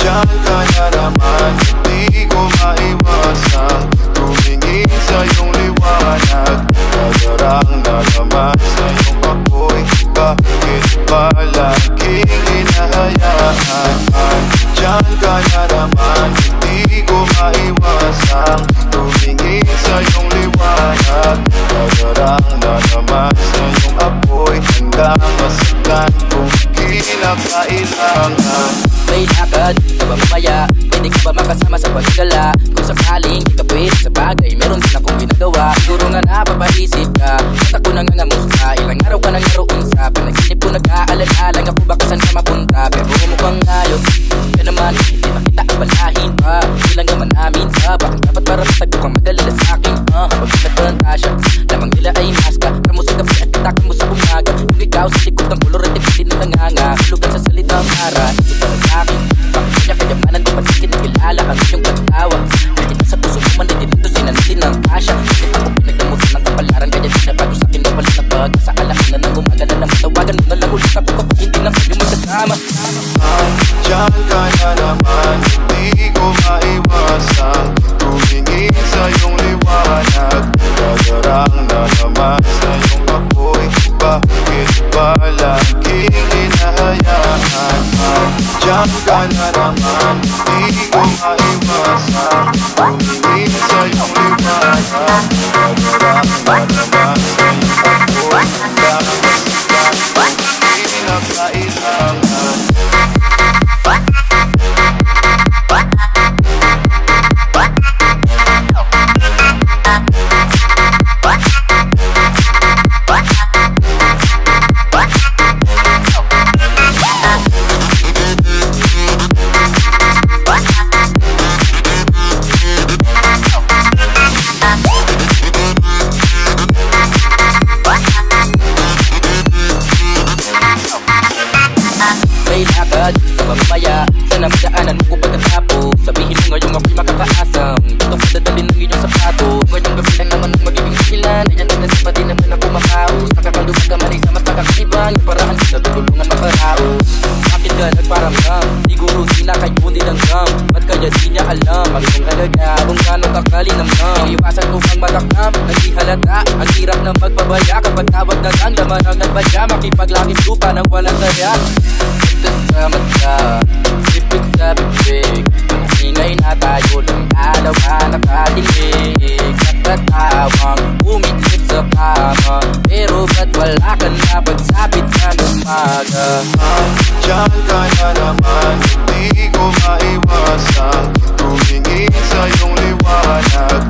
Diyan ka na naman Di ko maiwasang Tumingin sa iyong liwanag Nadarang na naman sa iyong apoy Bakit ba laging hinahayaan Diyan ka na naman Di ko maiwasang Tumingin sa iyong liwanag Nadarang na naman kung kinakailangan May lakad ka ba mamaya? Pwede ka ba makasama sa paggala? Kung sakaling di ka sa bagay Meron din akong ginagawa. Siguro nga napapaisip ka. At ako nang nangamusta Ilang araw ka nang naroon sa Panaginip ko nag-aalala Lang ako baka saan ka mapunta. Pero mukhang ayos Ka naman Hindi makita ang balahin pa. Hindi lang naman amin ka Bakit dapat para matag kang madalala sa akin uh, Pag nagpanta siya Lamang nila ay maska. Kamo sa gabi at katakan mo sa umaga. Kung ikaw sa likod ng na nanganga. Hulugan sa salitang para sa akin. Bakit kanya kayamanan Di patigil na kilala Kami yung pagtawa Kahit sa puso mo man Hindi dito sinantin ng asya Bakit ako pinagdamutan ng kapalaran Kaya di na bago sa akin. Na wala na pag Sa alaki na nang umaga na naman Tawagan mo na lang ulit ako Kapag hindi na kayo magkasama. Diyan ka na naman Di ko maiwasang Tumingin sa iyong liwanag. Nadarang na naman sa iyong apoy Bakit hinahayaan Diyan ka na naman Di ko maiwasang Tumingin sa iyong liwanag Nadarang lakad ka ba mamaya Sana madaanan mo ko pagkatapos Sabihin mo ngayong ako'y makakaasam Dito ko dadalhin ng iyong sapatos Ngayong gabi lang naman ang magiging dahilan. Ayan na nasa pa din naman ako makaos Nakakalubag ka man sa mas nakakaiban Yung paraan sa tutulungan makaraos Bakit ka nagparamdam? Siguro di na kayo nilanggam Ba't kaya di niya alam? Ang iyong halaga Kung gano'ng kakalinamnam Iniwasan ko bang mataknam Naghihalata Ang hirap na magpabaya. Kapag tawag na lang Laman ang nagbadya Makipaglakit lupa nang walang taya kasama ka Sipit sa bibig Ingay na tayo ng dalawa nakadinig Nagtatawang umidlip sa kama Pero ba't wala ka na pagsabit ng umaga Diyan ka na naman Hindi ko maiwasang Tumingin sa iyong liwanag